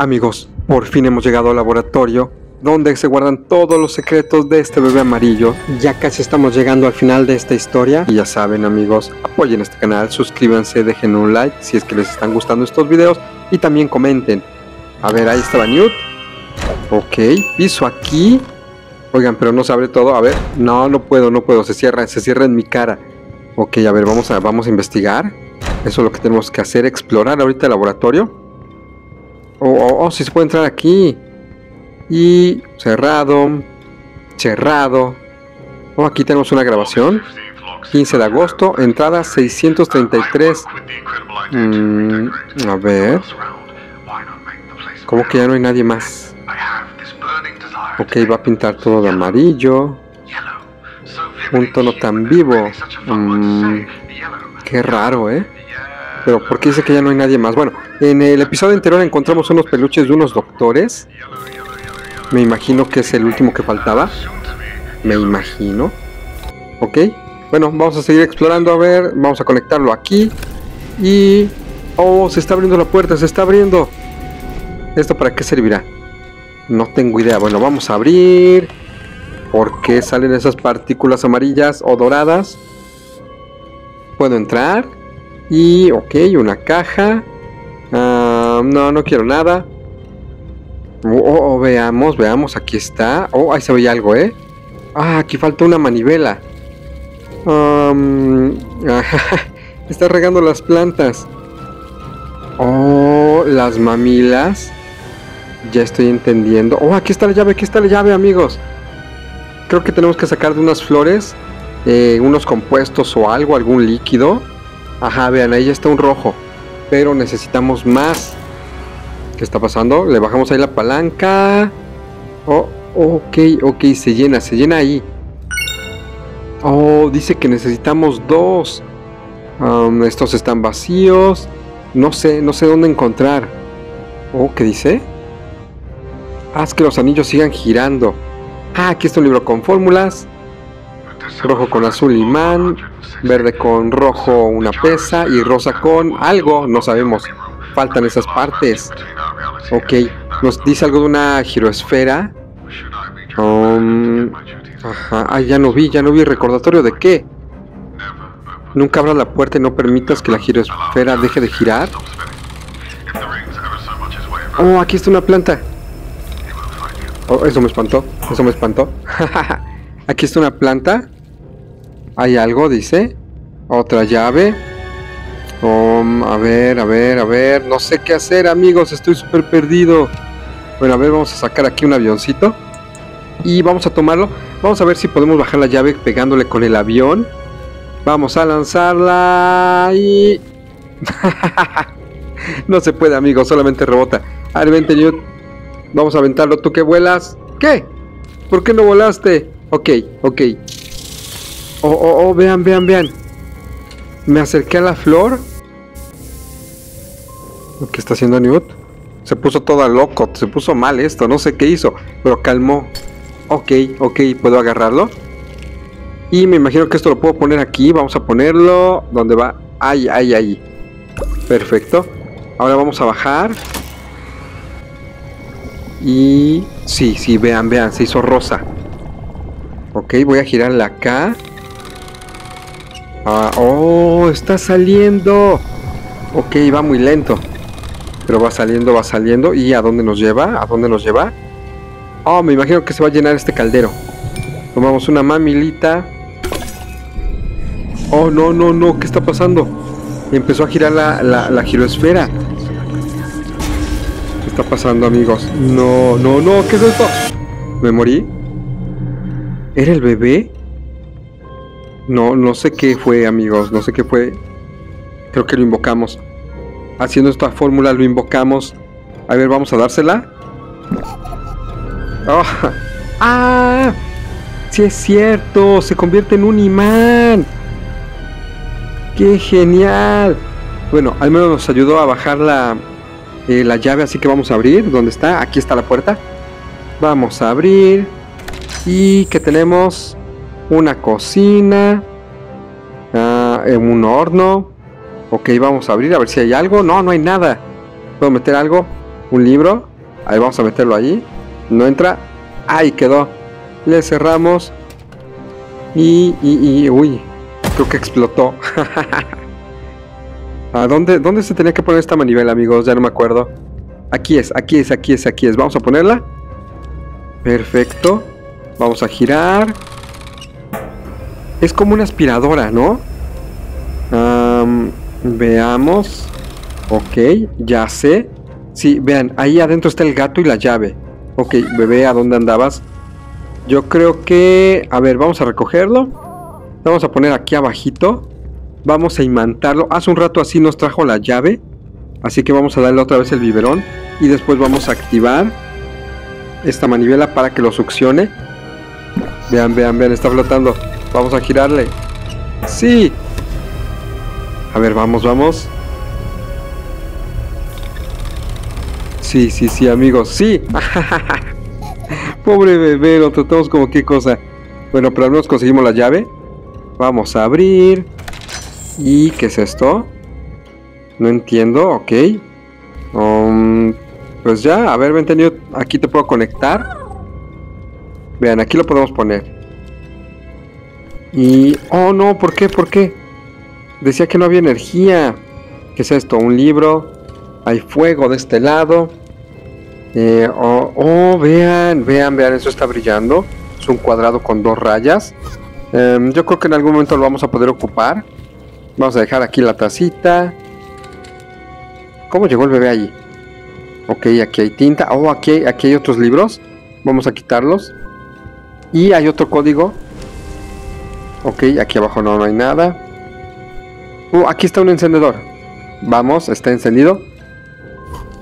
Amigos, por fin hemos llegado al laboratorio donde se guardan todos los secretos de este bebé amarillo. Ya casi estamos llegando al final de esta historia. Y ya saben amigos, apoyen este canal, suscríbanse, dejen un like si es que les están gustando estos videos. Y también comenten. A ver, ahí estaba Newt. Ok, piso aquí. Oigan, pero no se abre todo. A ver, no, no puedo, no puedo. Se cierra, se cierra en mi cara. Ok, a ver, vamos a, vamos a investigar. Eso es lo que tenemos que hacer, explorar ahorita el laboratorio. Oh, oh, oh, si se puede entrar aquí. Y cerrado, cerrado. Oh, aquí tenemos una grabación. 15 de agosto, entrada 633. Mm, a ver. ¿Cómo que ya no hay nadie más? Ok, va a pintar todo de amarillo. Un tono tan vivo. Mm, qué raro, ¿eh? Pero ¿por qué dice que ya no hay nadie más? Bueno, en el episodio anterior encontramos unos peluches de unos doctores. Me imagino que es el último que faltaba. Me imagino. Ok. Bueno, vamos a seguir explorando. A ver, vamos a conectarlo aquí. Y... Oh, se está abriendo la puerta, se está abriendo. ¿Esto para qué servirá? No tengo idea. Bueno, vamos a abrir. ¿Por qué salen esas partículas amarillas o doradas? Puedo entrar. Y, ok, una caja. Ah, no, no quiero nada. Oh, oh, veamos, veamos, aquí está. Oh, ahí se veía algo, ¿eh? Ah, aquí falta una manivela. está regando las plantas. Oh, las mamilas. Ya estoy entendiendo. Oh, aquí está la llave, aquí está la llave, amigos. Creo que tenemos que sacar de unas flores eh, unos compuestos o algo, algún líquido. Ajá, vean, ahí está un rojo. Pero necesitamos más. ¿Qué está pasando? Le bajamos ahí la palanca. Oh, ok, ok, se llena, se llena ahí. Oh, dice que necesitamos dos. Um, estos están vacíos. No sé, no sé dónde encontrar. Oh, ¿qué dice? Haz que los anillos sigan girando. Ah, aquí está un libro con fórmulas. Rojo con azul imán. Verde con rojo una pesa. Y rosa con algo. No sabemos. Faltan esas partes. Ok, nos dice algo de una giroesfera. Um, ah, ya no vi, ya no vi. ¿Recordatorio de qué? Nunca abras la puerta y no permitas que la giroesfera deje de girar. Oh, aquí está una planta. Oh, eso me espantó, eso me espantó. aquí está una planta. Hay algo, dice. Otra llave. A ver, a ver, a ver. No sé qué hacer, amigos. Estoy súper perdido. Bueno, a ver, vamos a sacar aquí un avioncito. Y vamos a tomarlo. Vamos a ver si podemos bajar la llave pegándole con el avión. Vamos a lanzarla. Y... no se puede, amigos. Solamente rebota. A ver, vente, Newt. Vamos a aventarlo. ¿Tú que vuelas? ¿Qué? ¿Por qué no volaste? Ok, ok. Oh, oh, oh, vean, vean, vean. Me acerqué a la flor. ¿Qué está haciendo Newt? Se puso toda loco, se puso mal esto, no sé qué hizo, pero calmó. Ok, ok, puedo agarrarlo. Y me imagino que esto lo puedo poner aquí. Vamos a ponerlo. ¿Dónde va? Ahí, ahí, ahí. Perfecto. Ahora vamos a bajar. Y... Sí, sí, vean, vean, se hizo rosa. Ok, voy a girarla acá. Ah, oh, está saliendo. Ok, va muy lento. Pero va saliendo, va saliendo. ¿Y a dónde nos lleva? ¿A dónde nos lleva? Oh, me imagino que se va a llenar este caldero. Tomamos una mamilita. Oh, no, no, no. ¿Qué está pasando? Empezó a girar la, la. ¿Qué está pasando, amigos? No, no, no. ¿Qué es esto? ¿Me morí? ¿Era el bebé? No, no sé qué fue, amigos, no sé qué fue. Creo que lo invocamos. Haciendo esta fórmula lo invocamos. A ver, vamos a dársela. Oh. ¡Ah! Sí es cierto, se convierte en un imán. ¡Qué genial! Bueno, al menos nos ayudó a bajar la, eh, la llave, así que vamos a abrir. ¿Dónde está? Aquí está la puerta. Vamos a abrir. Y que tenemos una cocina, uh, un horno. Ok, vamos a abrir a ver si hay algo. No, no hay nada. ¿Puedo meter algo? ¿Un libro? Ahí vamos a meterlo ahí. No entra. Ahí quedó. Le cerramos. Y, y, y, uy, creo que explotó. ¿A dónde, dónde se tenía que poner esta manivela, amigos? Ya no me acuerdo. Aquí es, aquí es, aquí es, aquí es. Vamos a ponerla. Perfecto. Vamos a girar. Es como una aspiradora, ¿no? veamos. Ok, ya sé. Sí, vean, ahí adentro está el gato y la llave. Ok, bebé, ¿a dónde andabas? Yo creo que... A ver, vamos a recogerlo. Vamos a poner aquí abajito. Vamos a imantarlo. Hace un rato así nos trajo la llave. Así que vamos a darle otra vez el biberón. Y después vamos a activar esta manivela para que lo succione. Vean, vean, vean, está flotando. Vamos a girarle. ¡Sí! A ver, vamos, vamos. Sí, sí, sí, amigos, sí. Pobre bebé, lo tratamos como qué cosa. Bueno, pero al menos conseguimos la llave. Vamos a abrir. ¿Y qué es esto? No entiendo, ok. Um, pues ya, a ver, tenido aquí te puedo conectar. Vean, aquí lo podemos poner. Y... Oh, no, ¿por qué? ¿Por qué? Decía que no había energía. ¿Qué es esto? Un libro. Hay fuego de este lado. Eh, oh, oh, vean, vean, vean, eso está brillando. Es un cuadrado con dos rayas. Em, yo creo que en algún momento lo vamos a poder ocupar. Vamos a dejar aquí la tacita. ¿Cómo llegó el bebé allí? Ok, aquí hay tinta. Oh, aquí, aquí hay otros libros. Vamos a quitarlos. Y hay otro código. Ok, aquí abajo no, no hay nada. Uh, aquí está un encendedor. Vamos, está encendido.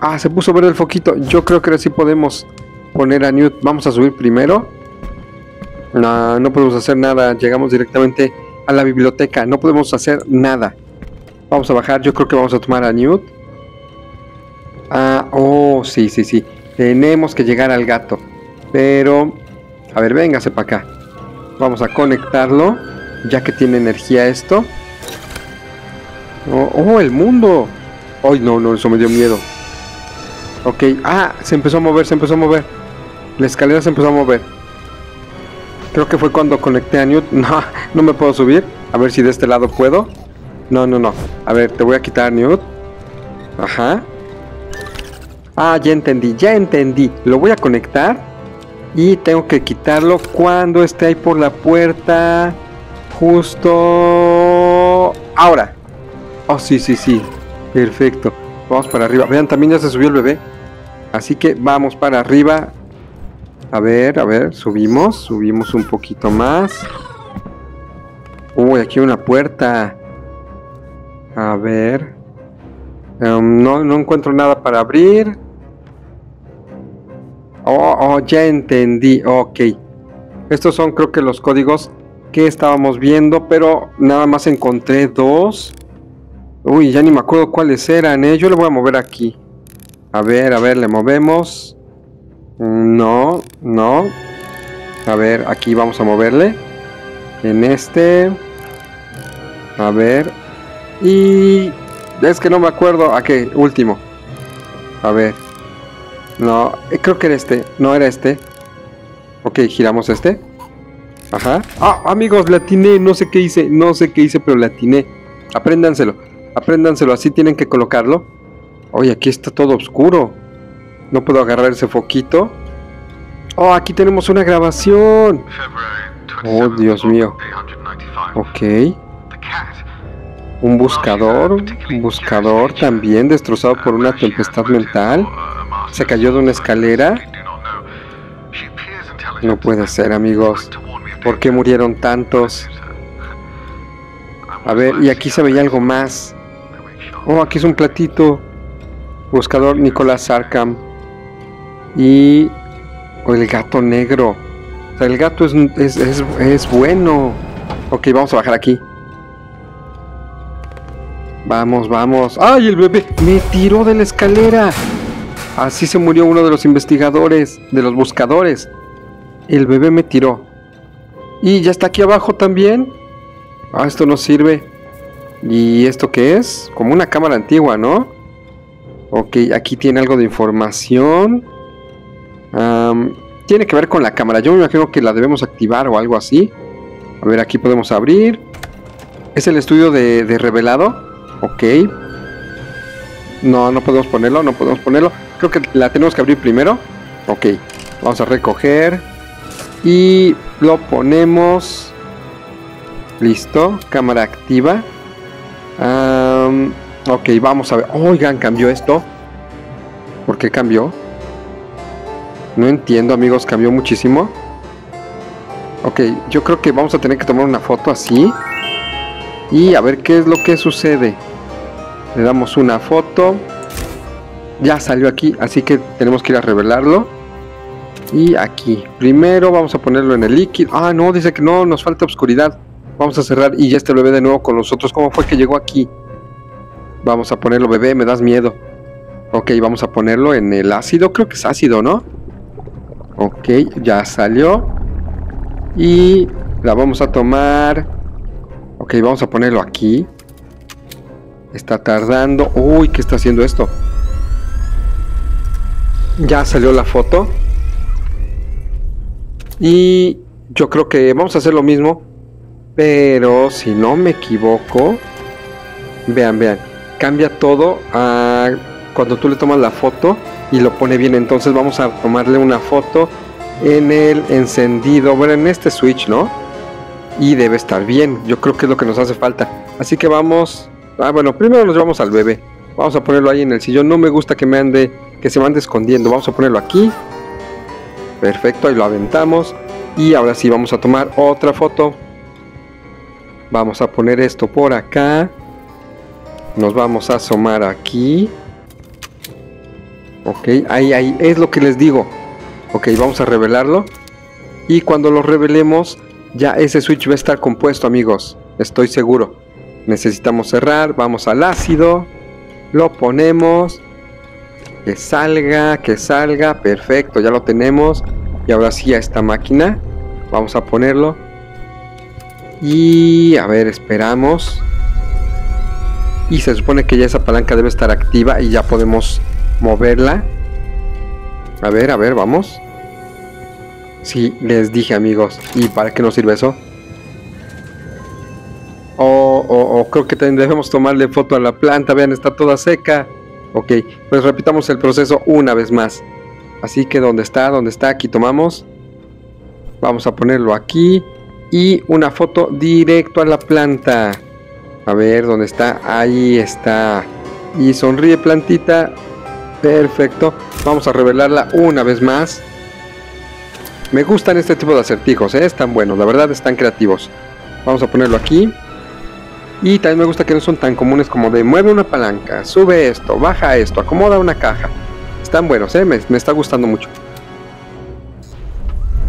Ah, se puso ver el foquito. Yo creo que ahora sí podemos poner a Newt. Vamos a subir primero. No, no podemos hacer nada. Llegamos directamente a la biblioteca. No podemos hacer nada. Vamos a bajar. Yo creo que vamos a tomar a Newt. Ah, oh, sí, sí, sí. Tenemos que llegar al gato. Pero... A ver, véngase para acá. Vamos a conectarlo. Ya que tiene energía esto. Oh, oh el mundo. Ay, no, no, eso me dio miedo. Ok, ah, se empezó a mover, se empezó a mover. La escalera se empezó a mover. Creo que fue cuando conecté a Newt. No, no me puedo subir. A ver si de este lado puedo. No, no, no. A ver, te voy a quitar Newt. Ajá. Ah, ya entendí, ya entendí. Lo voy a conectar. Y tengo que quitarlo cuando esté ahí por la puerta. Justo... Ahora. Oh, sí, sí, sí. Perfecto. Vamos para arriba. Vean, también ya se subió el bebé. Así que vamos para arriba. A ver, a ver, subimos. Subimos un poquito más. Uy, aquí hay una puerta. A ver. Em, no, no encuentro nada para abrir. Oh, oh, ya entendí. Ok. Estos son creo que los códigos que estábamos viendo, pero nada más encontré dos. Uy, ya ni me acuerdo cuáles eran, ¿eh? Yo le voy a mover aquí. A ver, a ver, le movemos. No, no. A ver, aquí vamos a moverle. En este. A ver. Y... Es que no me acuerdo. ¿A qué? Último. A ver. No, eh, creo que era este. No era este. Ok, giramos este. Ajá. Ah, amigos, latiné. No sé qué hice. No sé qué hice, pero latiné. Apréndanselo. Apréndanselo, así tienen que colocarlo. Oye, aquí está todo oscuro. No puedo agarrar ese foquito. Oh, aquí tenemos una grabación. Oh, Dios mío. Ok. Un buscador. Un buscador también destrozado por una tempestad mental. Se cayó de una escalera. No puede ser, amigos. ¿Por qué murieron tantos? A ver, y aquí se veía algo más. Oh, aquí es un platito. Buscador Nicolás Arkham. Y... El gato negro. O sea, el gato es, es, es, bueno. Ok, vamos a bajar aquí. Vamos, vamos. ¡Ay, el bebé! Me tiró de la escalera. Así se murió uno de los investigadores, de los buscadores. El bebé me tiró. Y ya está aquí abajo también. Ah, esto no sirve. ¿Y esto qué es? Como una cámara antigua, ¿no? Ok, aquí tiene algo de información. tiene que ver con la cámara. Yo me imagino que la debemos activar o algo así. A ver, aquí podemos abrir. Es el estudio de, de revelado. Ok. No, no podemos ponerlo, no podemos ponerlo. Creo que la tenemos que abrir primero. Ok. Vamos a recoger. Y lo ponemos. Listo. Cámara activa. ok, vamos a ver. Oigan, cambió esto. ¿Por qué cambió? No entiendo, amigos, cambió muchísimo. Ok, yo creo que vamos a tener que tomar una foto así. Y a ver qué es lo que sucede. Le damos una foto. Ya salió aquí, así que tenemos que ir a revelarlo. Y aquí, primero vamos a ponerlo en el líquido. Ah, no, dice que no, nos falta oscuridad. Vamos a cerrar y ya este bebé de nuevo con los otros. ¿Cómo fue que llegó aquí? Vamos a ponerlo, bebé, me das miedo. Ok, vamos a ponerlo en el ácido. Creo que es ácido, ¿no? Ok, ya salió. Y la vamos a tomar. Ok, vamos a ponerlo aquí. Está tardando. Uy, ¿qué está haciendo esto? Ya salió la foto. Y yo creo que vamos a hacer lo mismo. Pero si no me equivoco. Vean, vean. Cambia todo a cuando tú le tomas la foto y lo pone bien. Entonces vamos a tomarle una foto en el encendido, bueno, en este switch, ¿no? Y debe estar bien. Yo creo que es lo que nos hace falta. Así que vamos. Ah, bueno, primero nos llevamos al bebé. Vamos a ponerlo ahí en el sillón. No me gusta que me ande, que se me ande escondiendo. Vamos a ponerlo aquí. Perfecto, ahí lo aventamos. Y ahora sí vamos a tomar otra foto. Vamos a poner esto por acá. Nos vamos a asomar aquí. Ok, ahí, ahí, es lo que les digo. Ok, vamos a revelarlo. Y cuando lo revelemos, ya ese switch va a estar compuesto, amigos. Estoy seguro. Necesitamos cerrar, vamos al ácido. Lo ponemos. Que salga, que salga. Perfecto, ya lo tenemos. Y ahora sí a esta máquina. Vamos a ponerlo. Y a ver, esperamos. Y se supone que ya esa palanca debe estar activa y ya podemos moverla. A ver, a ver, vamos. Sí, les dije amigos. ¿Y para qué nos sirve eso? O, creo que también debemos tomarle foto a la planta. Vean, está toda seca. Ok, pues repitamos el proceso una vez más. Así que donde está, donde está, aquí tomamos. Vamos a ponerlo aquí. Y una foto directo a la planta. A ver, ¿dónde está? Ahí está. Y sonríe plantita. Perfecto. Vamos a revelarla una vez más. Me gustan este tipo de acertijos, ¿eh? están buenos, la verdad están creativos. Vamos a ponerlo aquí. Y también me gusta que no son tan comunes como de mueve una palanca, sube esto, baja esto, acomoda una caja. Están buenos, ¿eh? me, está gustando mucho.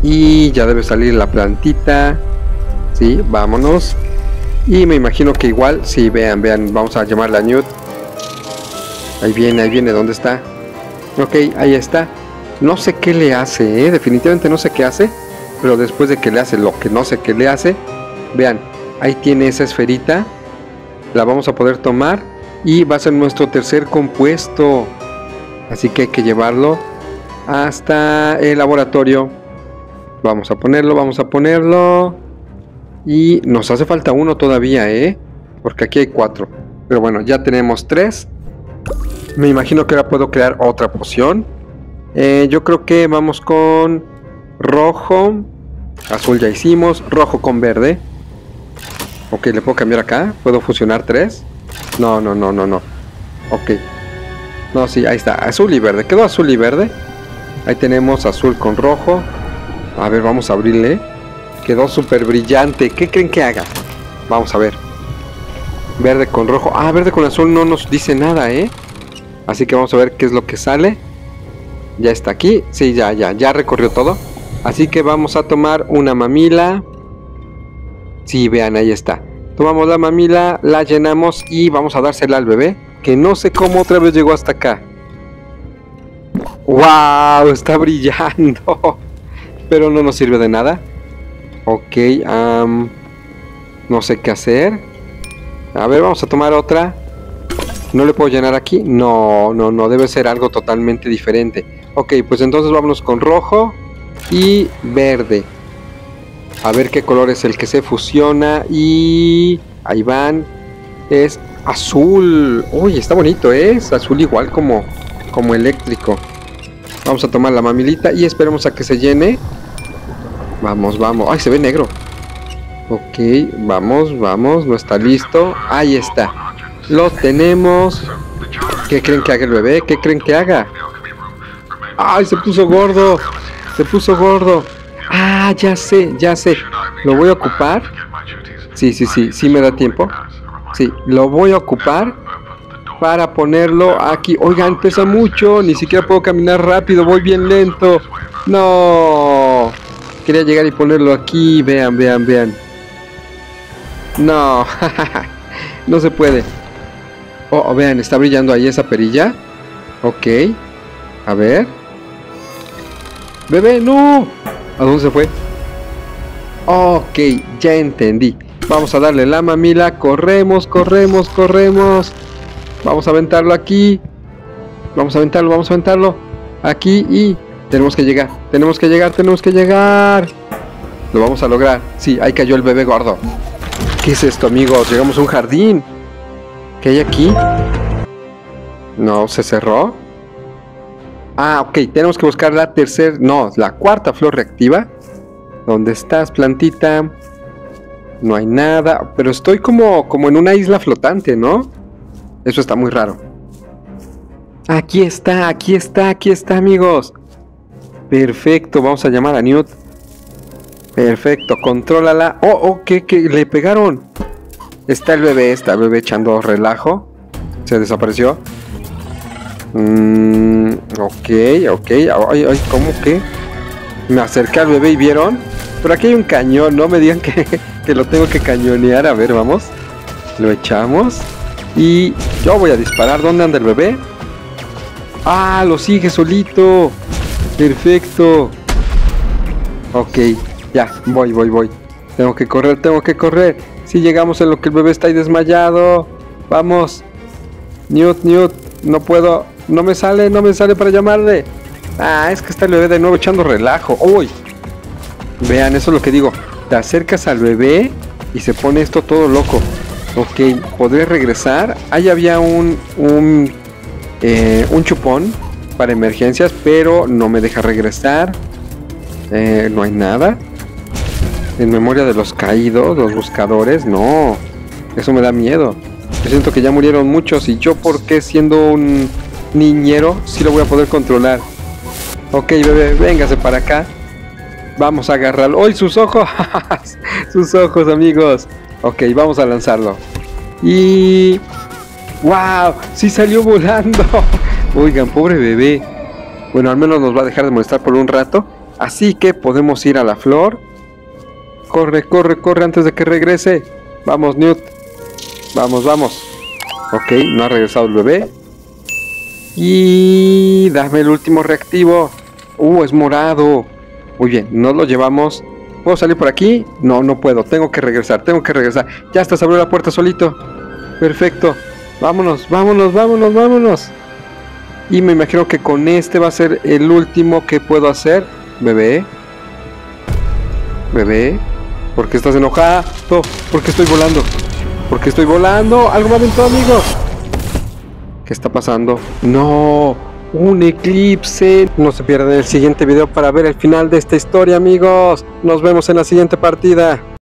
Y ya debe salir la plantita. Sí, vámonos. Y me imagino que igual, sí, vean, vean, vamos a llamarla Newt. Ahí viene, ahí viene, ¿dónde está? Ok, ahí está. No sé qué le hace, ¿eh? definitivamente no sé qué hace. Pero después de que le hace lo que no sé qué le hace, vean, ahí tiene esa esferita. La vamos a poder tomar y va a ser nuestro tercer compuesto. Así que hay que llevarlo hasta el laboratorio. Vamos a ponerlo, vamos a ponerlo. Y nos hace falta uno todavía, ¿eh? Porque aquí hay cuatro. Pero bueno, ya tenemos tres. Me imagino que ahora puedo crear otra poción. Eh, yo creo que vamos con rojo. Azul ya hicimos. Rojo con verde. Ok, ¿le puedo cambiar acá? ¿Puedo fusionar tres? No, no, no, no, no. Ok. No, sí, ahí está. Azul y verde. Quedó azul y verde. Ahí tenemos azul con rojo. A ver, vamos a abrirle. Quedó súper brillante. ¿Qué creen que haga? Vamos a ver. Verde con rojo. Ah, verde con azul no nos dice nada, ¿eh? Así que vamos a ver qué es lo que sale. Ya está aquí. Sí, ya, ya, ya recorrió todo. Así que vamos a tomar una mamila. Sí, vean, ahí está. Tomamos la mamila, la llenamos y vamos a dársela al bebé. Que no sé cómo otra vez llegó hasta acá. ¡Wow! Está brillando. Pero no nos sirve de nada. Ok, no sé qué hacer. A ver, vamos a tomar otra. ¿No le puedo llenar aquí? No, no, no, debe ser algo totalmente diferente. Ok, pues entonces vámonos con rojo y verde. A ver qué color es el que se fusiona. Y ahí van. Es azul. Uy, está bonito, ¿eh? es azul igual como, como eléctrico. Vamos a tomar la mamilita y esperemos a que se llene. Vamos, vamos. Ay, se ve negro. Ok, vamos, vamos. No está listo. Ahí está. Lo tenemos. ¿Qué creen que haga el bebé? ¿Qué creen que haga? ¡Ay, se puso gordo! Se puso gordo. Ah, ya sé, ya sé. Lo voy a ocupar. Sí, sí, sí, sí me da tiempo. Sí, lo voy a ocupar para ponerlo aquí. Oigan, pesa mucho, ni siquiera puedo caminar rápido, voy bien lento. No. Quería llegar y ponerlo aquí. Vean, vean, vean. No. no se puede. Oh, oh, vean, está brillando ahí esa perilla. Ok. A ver. Bebé, no. ¿A dónde se fue? Ok, ya entendí. Vamos a darle la mamila. Corremos, corremos, corremos. Vamos a aventarlo aquí. Vamos a aventarlo, vamos a aventarlo. Aquí y tenemos que llegar. Tenemos que llegar, tenemos que llegar. Lo vamos a lograr. Sí, ahí cayó el bebé gordo. ¿Qué es esto, amigos? Llegamos a un jardín. ¿Qué hay aquí? No, se cerró. Ah, ok, tenemos que buscar la tercera, no, la cuarta flor reactiva. ¿Dónde estás, plantita? No hay nada, pero estoy como, como en una isla flotante, ¿no? Eso está muy raro. Aquí está, aquí está, aquí está, amigos. Perfecto, vamos a llamar a Newt. Perfecto, contrólala. Oh, oh, ¿qué, qué? Le pegaron. Está el bebé, está el bebé echando relajo. Se desapareció. Mmm, ok, ok. Ay, ay, ¿cómo que? Me acerqué al bebé y vieron. Pero aquí hay un cañón, no me digan que, que lo tengo que cañonear. A ver, vamos. Lo echamos. Y yo voy a disparar. ¿Dónde anda el bebé? Ah, lo sigue solito. Perfecto. Ok, ya, voy, voy, voy. Tengo que correr, tengo que correr. Si llegamos en lo que el bebé está ahí desmayado. Vamos. Newt, Newt, no puedo. No me sale, no me sale para llamarle. Ah, es que está el bebé de nuevo echando relajo. Uy. Vean, eso es lo que digo. Te acercas al bebé y se pone esto todo loco. Ok, podré regresar. Ahí había un, un, eh, un chupón para emergencias, pero no me deja regresar. Eh, no hay nada. En memoria de los caídos, los buscadores, no. Eso me da miedo. Yo siento que ya murieron muchos y yo porque siendo un niñero sí lo voy a poder controlar. Ok, bebé, véngase para acá. Vamos a agarrarlo. ¡Uy, sus ojos! sus ojos, amigos. Ok, vamos a lanzarlo. Y... ¡Wow! ¡Sí salió volando! Oigan, pobre bebé. Bueno, al menos nos va a dejar de molestar por un rato. Así que podemos ir a la flor. Corre, corre, corre antes de que regrese. Vamos, Newt. Vamos, vamos. Ok, no ha regresado el bebé. Y dame el último reactivo. Uh, es morado. Muy bien, nos lo llevamos. ¿Puedo salir por aquí? No, no puedo. Tengo que regresar, tengo que regresar. Ya está, se abrió la puerta solito. Perfecto. Vámonos, vámonos, vámonos, vámonos. Y me imagino que con este va a ser el último que puedo hacer. Bebé. Bebé. ¿Por qué estás enojada? No, ¿por qué estoy volando? ¿Por qué estoy volando? Algo me aventó, amigo. ¿Qué está pasando? No, un eclipse. No se pierdan el siguiente video para ver el final de esta historia, amigos. Nos vemos en la siguiente partida.